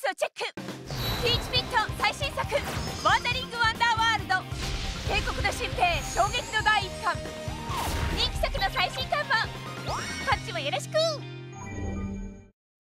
スをチェック。ピーチピット最新作「ワンダリング・ワンダーワールド」帝国の新兵衝撃の第一巻。人気作の最新刊もこっちもよろしく。